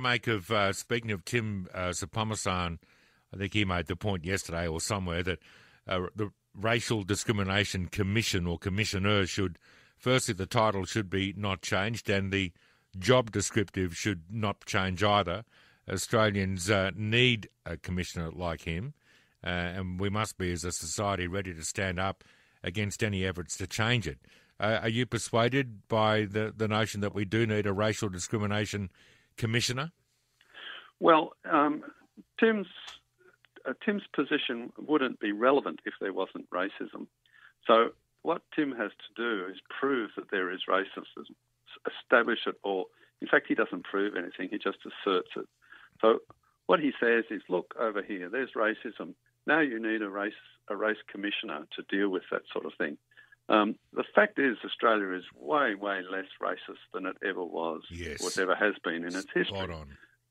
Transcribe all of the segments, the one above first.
make of uh, speaking of Tim uh, Soutphommasane? I think he made the point yesterday or somewhere that uh, the Racial Discrimination Commission or Commissioner should, firstly, the title should be not changed and the job descriptive should not change either. Australians uh, need a commissioner like him, uh, and we must be, as a society, ready to stand up against any efforts to change it. Uh, are you persuaded by the, the notion that we do need a racial discrimination commissioner? Well, um, Tim's uh, Tim's position wouldn't be relevant if there wasn't racism. So what Tim has to do is prove that there is racism, establish it, or in fact, he doesn't prove anything; he just asserts it. So what he says is, look over here, there's racism. Now you need a race a race commissioner to deal with that sort of thing. Um, the fact is, Australia is way, way less racist than it ever was, yes. whatever has been in its history.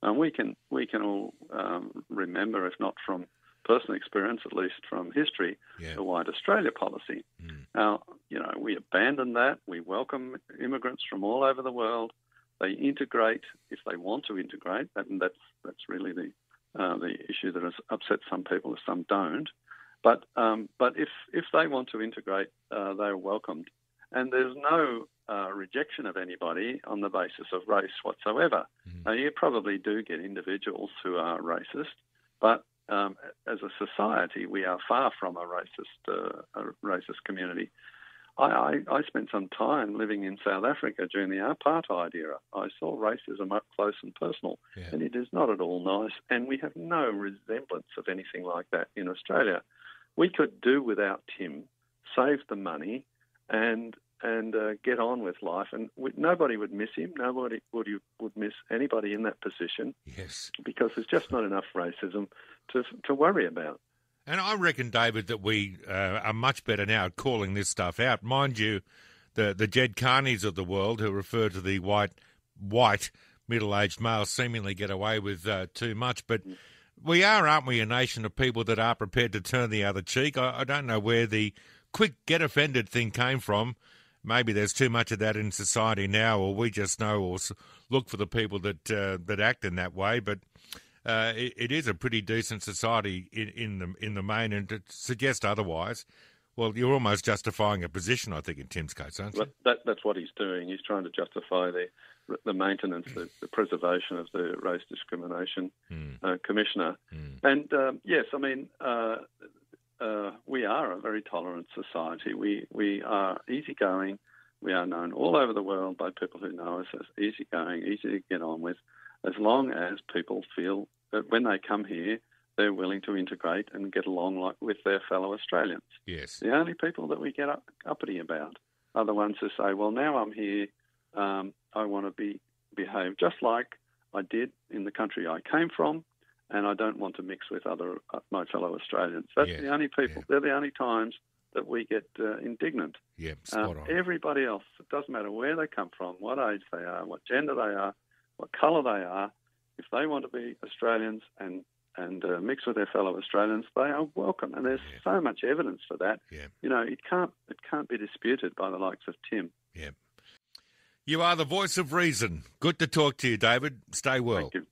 And we can we can all um, remember, if not from personal experience, at least from history, yeah. the White Australia policy. Mm. Now, you know, we abandon that. We welcome immigrants from all over the world. They integrate if they want to integrate, and that's that's really the uh, the issue that has upset some people, if some don't. But um, but if if they want to integrate, uh, they're welcomed, and there's no uh, rejection of anybody on the basis of race whatsoever. Mm-hmm. Now you probably do get individuals who are racist, but um, as a society, we are far from a racist uh, a racist community. I, I, I, spent some time living in South Africa during the apartheid era. I saw racism up close and personal, yeah. and it is not at all nice. And we have no resemblance of anything like that in Australia we could do without Tim, save the money, and and uh, get on with life. And we, nobody would miss him. Nobody would would miss anybody in that position. Yes, because there's just not enough racism to to worry about. And I reckon, David, that we uh, are much better now at calling this stuff out. Mind you, the the Ged Kearneys of the world, who refer to the white white middle aged males, seemingly get away with uh, too much, but. Mm we are, aren't we, a nation of people that are prepared to turn the other cheek? I, I don't know where the quick get offended thing came from. Maybe there's too much of that in society now, or we just know or look for the people that uh, that act in that way. But uh, it, it is a pretty decent society in, in the in the main, and to suggest otherwise, well, you're almost justifying a position, I think, in Tim's case, aren't you? That, that's what he's doing. He's trying to justify the the maintenance, the, the preservation of the race discrimination mm. uh, commissioner. Mm. And um, yes, I mean, uh, uh, we are a very tolerant society. We we are easygoing. We are known all over the world by people who know us as easygoing, easy to get on with, as long as people feel that when they come here, they're willing to integrate and get along like with their fellow Australians. Yes. The only people that we get up, uppity about are the ones who say, "Well, now I'm here." Um, I want to be behave just like I did in the country I came from, and I don't want to mix with other uh, my fellow Australians. That's yeah, the only people. Yeah. They're the only times that we get uh, indignant. Yeah, spot um, on. Everybody else, it doesn't matter where they come from, what age they are, what gender they are, what colour they are. If they want to be Australians and and uh, mix with their fellow Australians, they are welcome. And there's Yeah. so much evidence for that. Yeah. You know, it can't it can't be disputed by the likes of Tim. Yeah. You are the voice of reason. Good to talk to you, David. Stay well. Thank you.